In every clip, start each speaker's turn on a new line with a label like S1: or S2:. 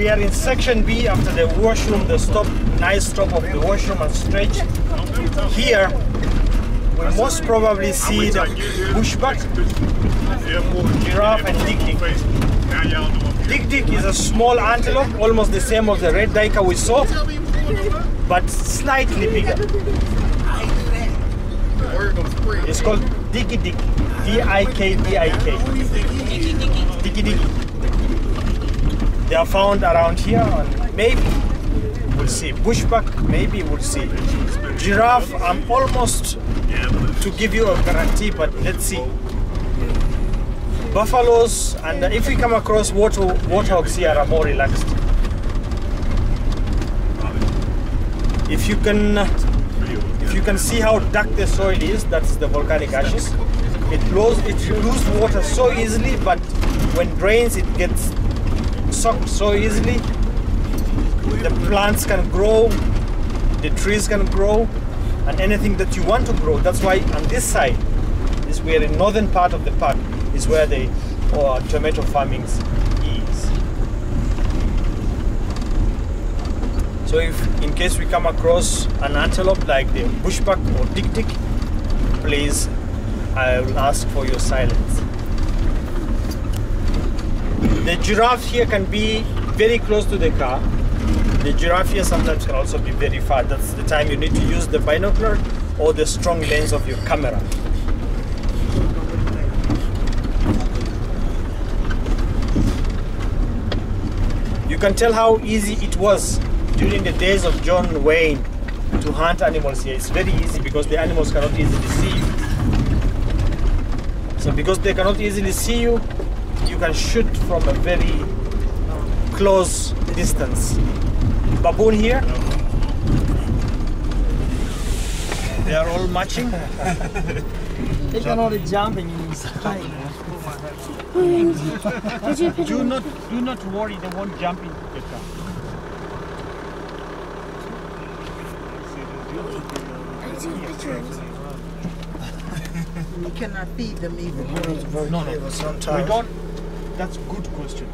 S1: we are in section B after the washroom, the stop, nice stop of the washroom and stretch. Here, we most probably see the bushbuck, giraffe, and dik-dik. Dik-dik is a small antelope, almost the same of the red duiker we saw, but slightly bigger. It's called Diki Dik, D-I-K-D-I-K. Diki Diki. They are found around here, and maybe we'll see. Bushbuck, maybe we'll see. Giraffe, I'm almost to give you a guarantee, but let's see. Buffaloes, and if we come across water, warthogs here are more relaxed. If you can, if you can see how dark the soil is, that's the volcanic ashes. It loses, it loses water so easily, but when rains, it gets so easily. The plants can grow, the trees can grow, and anything that you want to grow. That's why on this side is where the northern part of the park is where the or tomato farming is. So if in case we come across an antelope like the bushbuck or dik-dik, please I will ask for your silence. The giraffe here can be very close to the car. The giraffe here sometimes can also be very far. That's the time you need to use the binocular or the strong lens of your camera. You can tell how easy it was during the days of John Wayne to hunt animals here. It's very easy because the animals cannot easily see you. So because they cannot easily see you, can shoot from a very close distance. Baboon here. They are all matching.
S2: They can only jumping inside.
S1: Do not do not worry, they won't jump into the car.
S3: You cannot feed them even.
S1: No, no. We don't. That's a good question.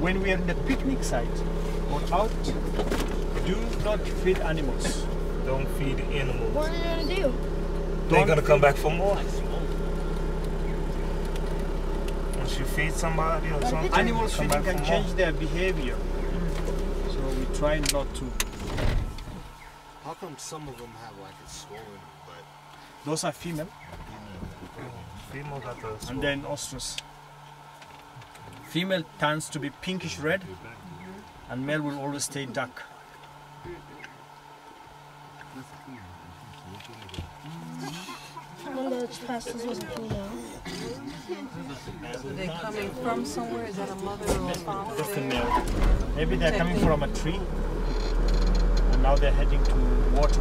S1: When we are in the picnic site or out, do not feed animals.
S4: Don't feed animals.
S5: What are you gonna do?
S4: They're gonna come back for more. Once you feed somebody or something,
S1: Animals
S4: come
S1: feeding
S4: back
S1: can
S4: for
S1: change
S4: more.
S1: their behavior. So we try not to.
S6: How come some of them have like a swollen butt?
S1: Those are female,
S4: Female got the
S1: and then ostrich. Female tends to be pinkish red, and male will always stay dark.
S5: One of those pastas was a female.
S3: Are they coming from somewhere? Is that a mother or a father?
S1: Just a male. Maybe they're coming from a tree, and now they're heading to water.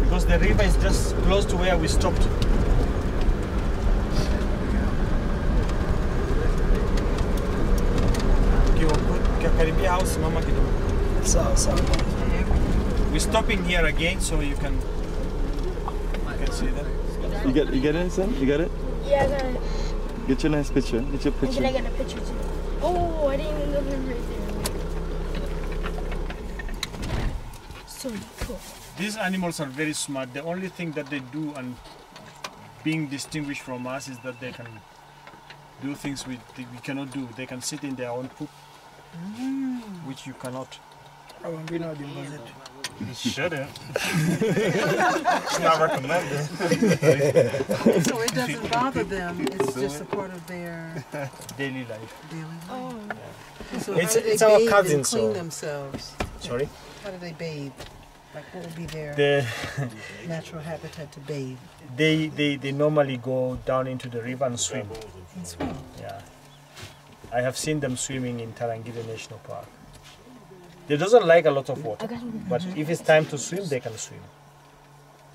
S1: Because the river is just close to where we stopped. Ukikaribia house mama kidogo.
S2: Sawa uh, sawa.
S1: Uh, We're stopping here again so you can you can see that
S7: You get you get it, son? You got it?
S5: Yeah, I got it.
S7: Get your nice picture. Get your
S5: And then I
S7: picture.
S5: got a picture too. Oh, I didn't even know them right there. So cool.
S1: These animals are very smart. The only thing that they do and being distinguished from us is that they can do things we, we cannot do. They can sit in their own poop, which you cannot.
S2: Abambino jimbo zetu.
S4: Shouldn't. it's not recommended.
S3: So it doesn't bother them. It's just a part of their
S1: Daily life.
S3: daily life.
S5: Oh,
S3: So
S1: It's-
S3: how do they
S1: it's our
S3: bathe
S1: cousin,
S3: and clean
S1: so-
S3: themselves?
S1: Sorry.
S3: How do they bathe? Like what would be their
S1: The,
S3: natural habitat to bathe?
S1: they, they they normally go down into the river and swim.
S3: And swim.
S1: Yeah. I have seen them swimming in Tarangire National Park. They doesn't like a lot of water, but if it's time to swim, they can swim.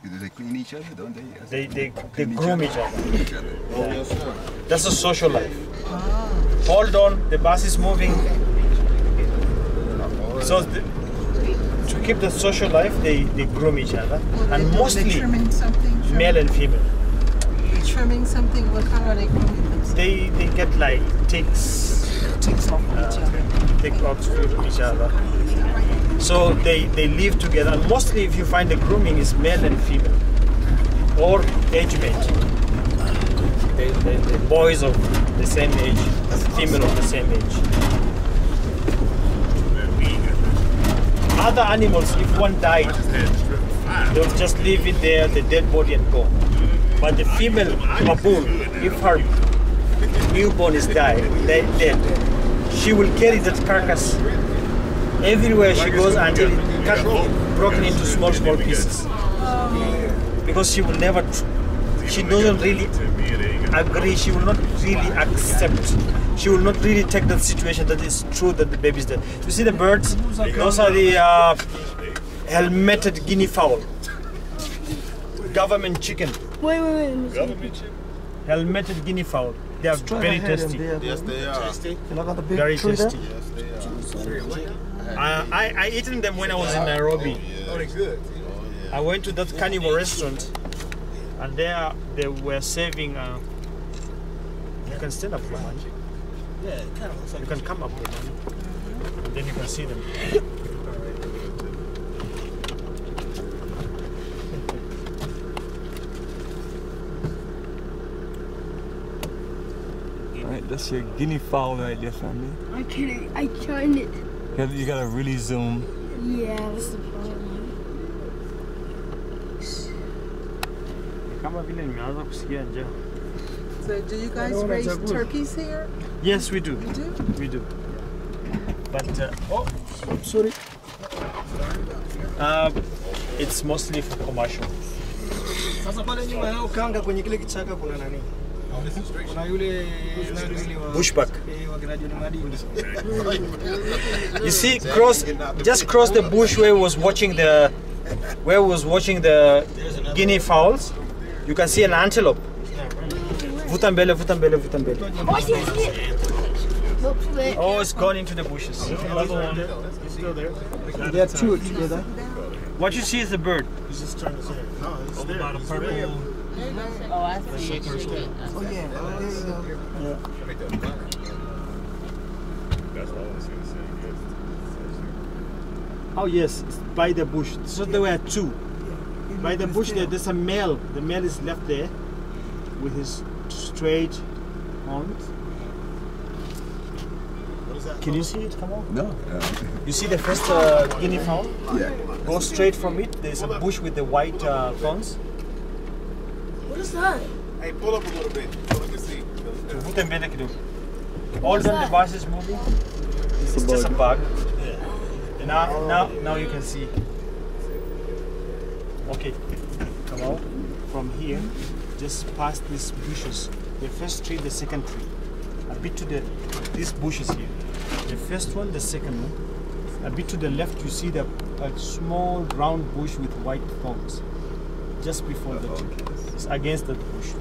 S6: Do they clean each other, don't they?
S1: They they, they
S6: Clean each
S1: groom
S6: other.
S1: each other.
S6: Each other.
S1: That's a social life. Hold on, the bus is moving. So the, to keep the social life, they, they groom each other,
S3: What are
S1: and mostly
S3: trimming something?
S1: male and female.
S3: Trimming something? What how are they grooming themselves?
S1: They they get like takes
S3: Takes off uh, each other.
S1: take off each other. So they, they live together. Mostly, if you find the grooming, is male and female, or age mate. The, the, the boys of the same age, female of the same age. Other animals, if one died, they'll just leave it there, the dead body, and go. But the female baboon, if her newborn is died, dead, dead, she will carry that carcass everywhere she goes until it cut, broken into small, small pieces. Because she will never, she doesn't really agree, she will not really accept, she will not really take that situation that it's true that the baby is dead. You see the birds? Those are the uh, helmeted guinea fowl. Government chicken.
S5: Wait, wait, wait.
S1: Helmeted guinea fowl. They are very tasty.
S6: Yes, they are.
S2: You look at the big
S1: Very
S2: tree there?
S1: tasty. I, I, I eaten them when I was in Nairobi.
S6: Oh, they good.
S1: I went to that carnival restaurant, and there they were serving. Uh, you can stand up for money.
S6: Yeah, kind of
S1: You can come up with money, and then you can see them.
S7: Right, that's your guinea fowl right there, family.
S5: I can't. I trying it.
S7: You gotta, you gotta really zoom.
S5: Yeah, that's the problem.
S1: Kama vile nimeanza kusikia njaa.
S3: So do you guys raise turkeys here?
S1: Yes, we do.
S3: You do?
S1: We do. But uh, oh,
S2: Sorry.
S1: uh, it's mostly for commercial.
S2: Sasa pale nyuma yao kanga kwenye kile kichaka kuna nani? Kuna yule nani yule wa Bushbuck. wa Graduate Madini.
S1: You see, cross just cross the bush where we was watching the where was watching the guinea fowls. You can see an antelope. Vuta mbele, vuta mbele, vuta mbele.
S5: Oh, it, I see it. Nope, too late.
S1: It's gone into the bushes. Another one.
S2: There are two together.
S1: What you see is the bird.
S4: He's just trying to say. No, it's there.
S1: About a purple.
S3: Oh, I see it.
S2: Oh yeah. Oh, there you go.
S4: That's all I was gonna say.
S1: Oh yes, by the bush. So there were two. By the bush there, there's a male. The male is left there with his straight horns. What is that? Can you see it? Come on.
S7: No.
S1: You see the first uh, guinea fowl? Yeah. Go straight from it. There's a bush with the white uh, thorns.
S5: What is that?
S6: Hey, pull up a little bit so we can see.
S1: What Vuta mbele kidogo. All the
S5: that?
S1: devices moving. It's just a bug. And now, now, now you can see. Okay, come out from here. Just past these bushes. The first tree, the second tree. A bit to the these bushes here. The first one, the second one. A bit to the left, you see the a small round bush with white thorns. Just before the tree. It's against the bush.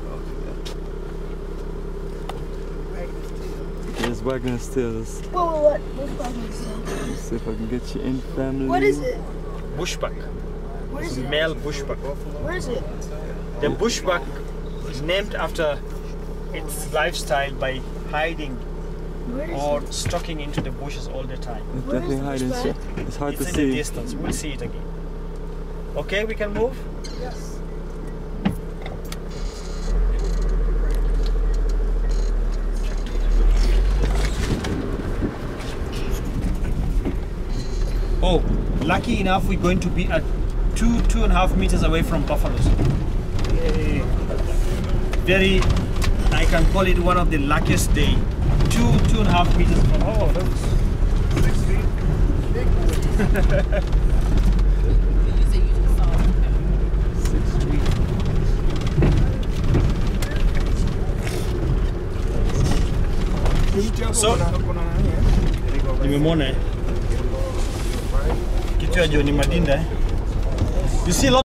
S7: There's wagon stills.
S5: Whoa, whoa, what? What's problem?
S7: Let's see if I can get you in, family.
S5: What is it?
S1: Bushbuck.
S5: What is it?
S1: Male bushbuck.
S5: Where is it?
S1: The bushbuck is named after its lifestyle by hiding or
S5: it?
S1: stalking into the bushes all the time.
S7: It's
S5: Where is
S7: definitely
S5: the
S7: hiding, sir. It's hard
S1: It's
S7: to
S1: in the
S7: see.
S1: distance. We'll see it again. Okay, we can move.
S3: Yes.
S1: Oh, lucky enough, we're going to be at two, two and a half meters away from buffaloes. Yay. Very, I can call it one of the luckiest day. Two, two and a half meters from. Oh, that's six feet. Six feet. So, nimemwona eh? Eh. kitu ya Johnny Madinda eh. You see a lot